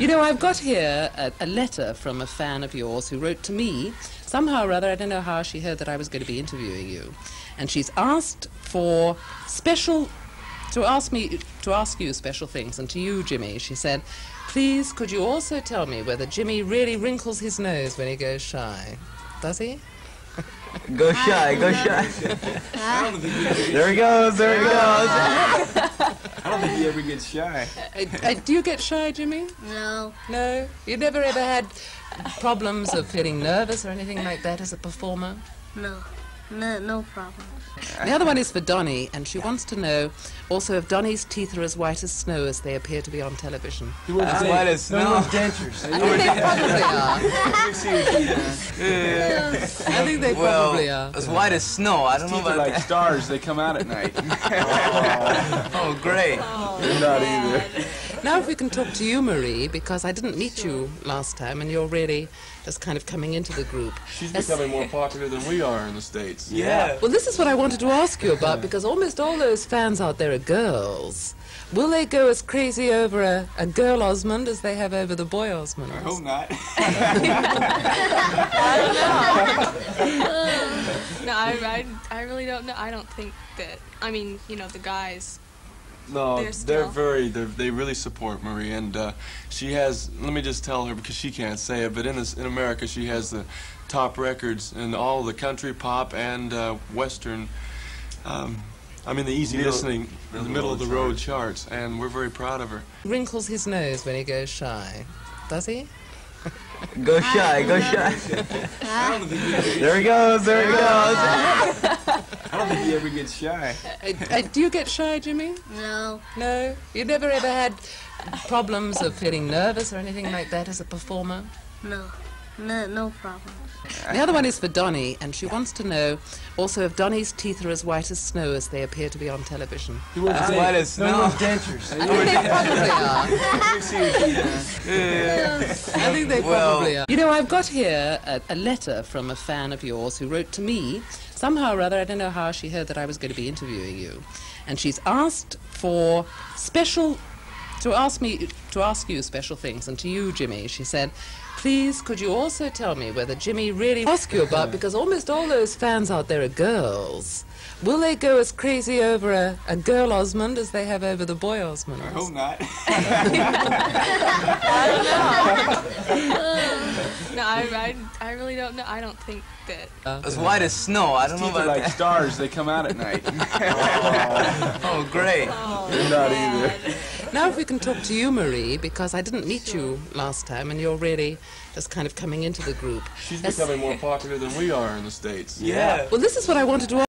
You know, I've got here a, a, letter from a fan of yours who wrote to me. Somehow or other, I don't know how she heard that I was going to be interviewing you. And she's asked for special, to ask me, to ask you special things. And to you, Jimmy, she said, please, could you also tell me whether Jimmy really wrinkles his nose when he goes shy? Does he? Go shy, go shy. there he goes, there he goes. I don't think he ever gets shy. Uh, uh, do you get shy, Jimmy? No. No? You never ever had problems of feeling nervous or anything like that as a performer? No. No, no problem. The other one is for Donny, and she wants to know also if Donny's teeth are as white as snow as they appear to be on television. He wears as white as snow. No, dentures. I think they probably are. I think they well, probably are. As white as snow. I don't His know teeth about are like that. stars. They come out at night. Oh, great. They're not either. Oh, Now, if we can talk to you, Marie, because I didn't meet you last time, and you're really just kind of coming into the group. She's As- becoming more popular than we are in the States. Yeah. Well, this is what I wanted to ask you about because almost all those fans out there are girls. Will they go as crazy over a, a girl Osmond as they have over the boy Osmond? I hope not. I don't know. no, I, I, I really don't know. I don't think that. I mean, you know, the guys. No, They're they're, very, they're, they really support Marie, and uh, she has. Let me just tell her because she can't say it, but in this, in America, she has the top records in all the country, pop, and uh, western. Um, I mean, the easy Middle- listening, the middle of the road charts, and we're very proud of her. Wrinkles his nose when he goes shy. Does he? Go shy, go shy. there he goes, there he goes. I don't think he ever gets shy. Uh, uh, do you get shy, Jimmy? No. No? You never ever had problems of feeling nervous or anything like that as a performer? No. No, no problem. The other one is for Donny, and she wants to know also if Donny's teeth are as white as snow as they appear to be on television. He wears As white as snow. no, snow. dentures. I think they probably are. Let me see your teeth. I think they Well- probably are. You know, I've got here a, a letter from a fan of yours who wrote to me. Somehow or other, I don't know how she heard that I was going to be interviewing you. And she's asked for special, to ask me, to ask you special things. And to you, Jimmy, she said, please, could you also tell me whether Jimmy really ask you about, because almost all those fans out there are girls. Will they go as crazy over a, a girl Osmond as they have over the boy Osmond? I hope not. No, I, I, I really don't know. I don't think that. Uh, as white as snow. I don't know about like that. stars. They come out at night. Oh, great. Oh, They're not either. Now, if we can talk to you, Marie, because I didn't meet you last time, and you're really just kind of coming into the group. She's As- becoming more popular than we are in the States. Yeah. Well, this is what I wanted to